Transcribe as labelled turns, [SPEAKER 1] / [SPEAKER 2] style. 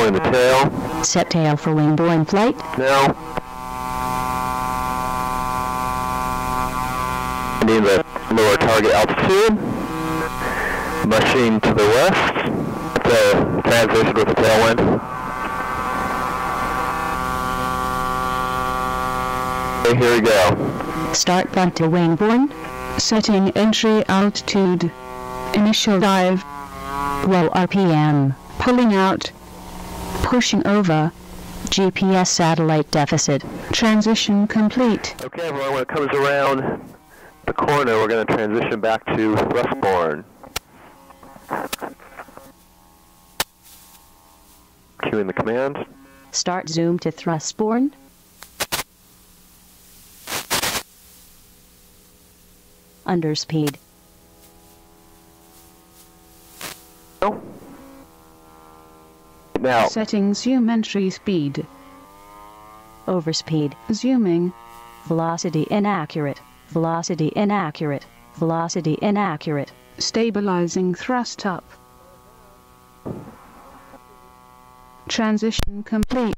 [SPEAKER 1] pulling the tail.
[SPEAKER 2] Set tail for wing-borne flight.
[SPEAKER 1] Now. Finding the lower target altitude. Mushing to the west. The transition with the tailwind. Okay, here we go.
[SPEAKER 2] Start front to wing-borne.
[SPEAKER 3] Setting entry altitude. Initial dive.
[SPEAKER 2] Low RPM.
[SPEAKER 3] Pulling out. Pushing over.
[SPEAKER 2] GPS satellite deficit.
[SPEAKER 3] Transition complete.
[SPEAKER 1] Okay, everyone, when it comes around the corner, we're going to transition back to Thrustborne. Cueing the command.
[SPEAKER 2] Start zoom to thrustborne. Underspeed.
[SPEAKER 1] Oh. Now,
[SPEAKER 3] Setting zoom entry speed.
[SPEAKER 2] Overspeed.
[SPEAKER 3] Zooming.
[SPEAKER 2] Velocity inaccurate. Velocity inaccurate. Velocity inaccurate.
[SPEAKER 3] Stabilizing thrust up. Transition complete.